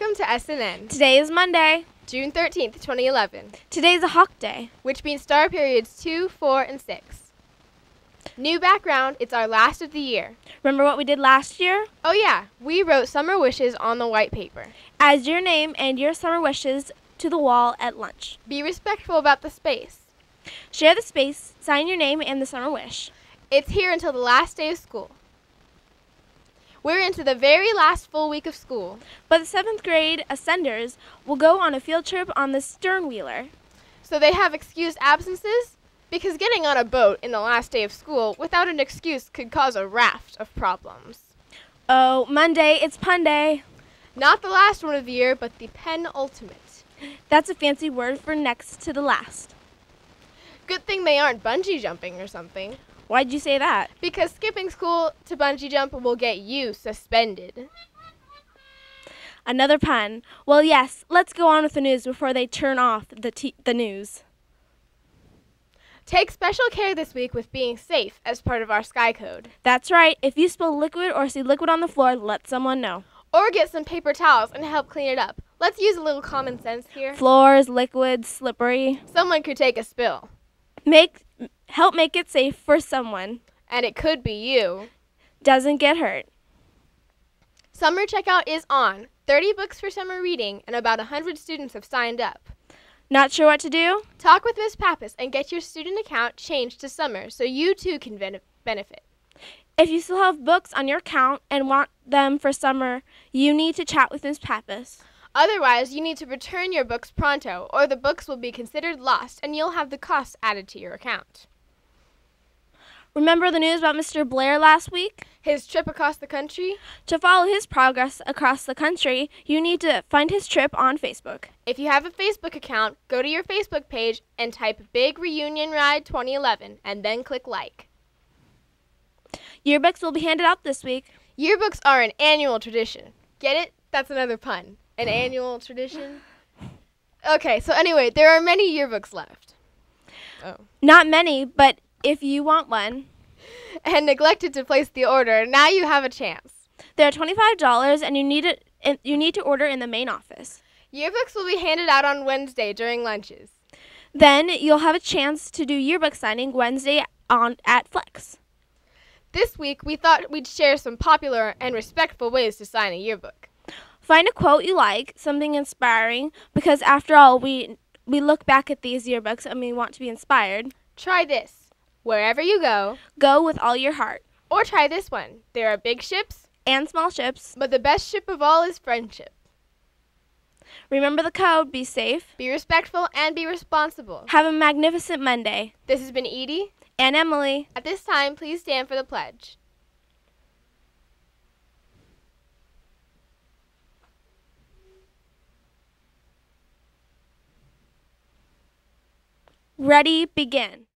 Welcome to SNN, Today is Monday. June 13th, 2011, Today is a hawk day. which means star periods 2, 4, and 6. New background, it's our last of the year. Remember what we did last year? Oh, yeah, we wrote summer wishes on the white paper. Add your name and your summer wishes to the wall at lunch. Be respectful about the space. Share the space, sign your name and the summer wish. It's here until the last day of school. We're into the very last full week of school. But the seventh grade ascenders will go on a field trip on the Sternwheeler. So they have excused absences? Because getting on a boat in the last day of school without an excuse could cause a raft of problems. Oh, Monday, it's pun day. Not the last one of the year, but the penultimate. That's a fancy word for next to the last. Good thing they aren't bungee jumping or something. Why'd you say that? Because skipping school to bungee jump will get you suspended. Another pun. Well, yes, let's go on with the news before they turn off the, t- the news. Take special care this week with being safe as part of our Sky Code. That's right. If you spill liquid or see liquid on the floor, let someone know. Or get some paper towels and help clean it up. Let's use a little common sense here. Floors, liquids, slippery. Someone could take a spill, Make help make it safe for someone. and it could be you. Doesn't get hurt. Summer checkout is on. 30 books for summer reading, and about 100 students have signed up. Not sure what to do? Talk with Miss Pappas and get your student account changed to summer so you too can bene- benefit. If you still have books on your account and want them for summer, you need to chat with Ms. Pappas. Otherwise, you need to return your books pronto, or the books will be considered lost and you'll have the costs added to your account. Remember the news about Mr. Blair last week? His trip across the country? To follow his progress across the country, you need to find his trip on Facebook. If you have a Facebook account, go to your Facebook page and type Big Reunion Ride 2011 and then click like. Yearbooks will be handed out this week. Yearbooks are an annual tradition. Get it? That's another pun. An annual tradition? Okay, so anyway, there are many yearbooks left. Oh. Not many, but if you want one, And neglected to place the order, now you have a chance. they're twenty-five dollars, and you need it. You need to order in the main office. Yearbooks will be handed out on Wednesday during lunches. Then you'll have a chance to do yearbook signing Wednesday on at Flex. This week, we thought we'd share some popular and respectful ways to sign a yearbook. Find a quote you like, something inspiring, because after all, we we look back at these yearbooks and we want to be inspired. Try this. Wherever you go, Go with all your heart. or try this one. There are big ships, And small ships. but the best ship of all is friendship. Remember the code. Be safe. Be respectful and be responsible. Have a magnificent Monday. This has been Edie. And Emily. At this time, please stand for the pledge. Ready, begin.